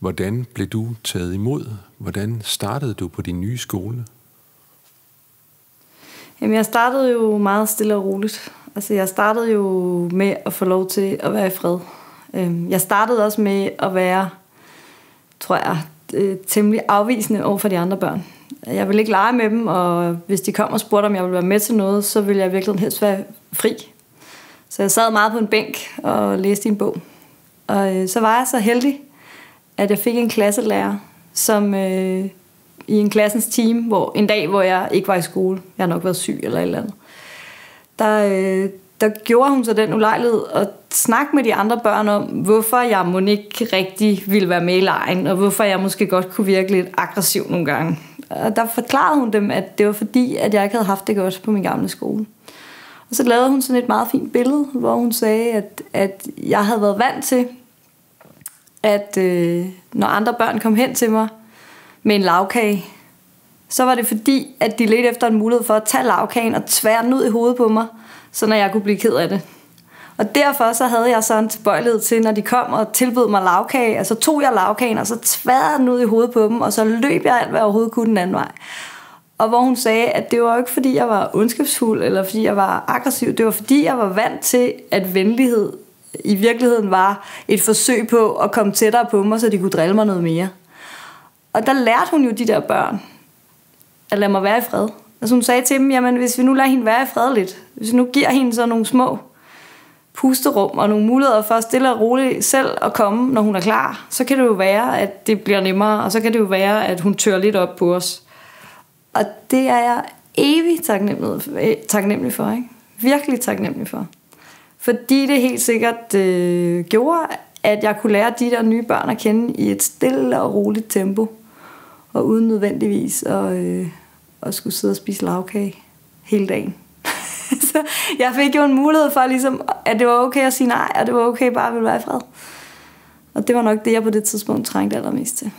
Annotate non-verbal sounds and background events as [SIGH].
Hvordan blev du taget imod? Hvordan startede du på din nye skole? Jamen, jeg startede jo meget stille og roligt. Altså, jeg startede jo med at få lov til at være i fred. Øhm, jeg startede også med at være, tror jeg, øh, temmelig afvisende over for de andre børn. Jeg ville ikke lege med dem, og hvis de kom og spurgte, om jeg ville være med til noget, så ville jeg virkelig helst være fri. Så jeg sad meget på en bænk og læste en bog. Og øh, så var jeg så heldig, at jeg fik en klasselærer, som øh, i en klassens team, hvor en dag, hvor jeg ikke var i skole, jeg har nok været syg eller et eller andet, der, øh, der gjorde hun så den ulejlighed at snakke med de andre børn om, hvorfor jeg må ikke rigtig ville være med i lejen, og hvorfor jeg måske godt kunne virke lidt aggressiv nogle gange. Og der forklarede hun dem, at det var fordi, at jeg ikke havde haft det godt på min gamle skole. Og så lavede hun sådan et meget fint billede, hvor hun sagde, at, at jeg havde været vant til, at øh, når andre børn kom hen til mig med en lavkage, så var det fordi, at de ledte efter en mulighed for at tage lavkagen og tvære den ud i hovedet på mig, så når jeg kunne blive ked af det. Og derfor så havde jeg sådan en tilbøjelighed til, når de kom og tilbød mig lavkage, altså tog jeg lavkagen, og så tværede den ud i hovedet på dem, og så løb jeg alt, hvad jeg overhovedet kunne den anden vej. Og hvor hun sagde, at det var ikke fordi, jeg var ondskabsfuld, eller fordi jeg var aggressiv, det var fordi, jeg var vant til, at venlighed i virkeligheden var et forsøg på at komme tættere på mig, så de kunne drille mig noget mere. Og der lærte hun jo de der børn, at lade mig være i fred. Altså hun sagde til dem, jamen hvis vi nu lader hende være i fred lidt, hvis vi nu giver hende så nogle små pusterum og nogle muligheder for at stille og roligt selv at komme, når hun er klar, så kan det jo være, at det bliver nemmere, og så kan det jo være, at hun tør lidt op på os. Og det er jeg evigt taknemmelig, taknemmelig for. Ikke? Virkelig taknemmelig for. Fordi det helt sikkert øh, gjorde, at jeg kunne lære de der nye børn at kende i et stille og roligt tempo. Og uden nødvendigvis at, øh, at skulle sidde og spise lavkage hele dagen. [LAUGHS] så jeg fik jo en mulighed for, ligesom, at det var okay at sige nej, og det var okay bare at ville være i fred. Og det var nok det, jeg på det tidspunkt trængte allermest til.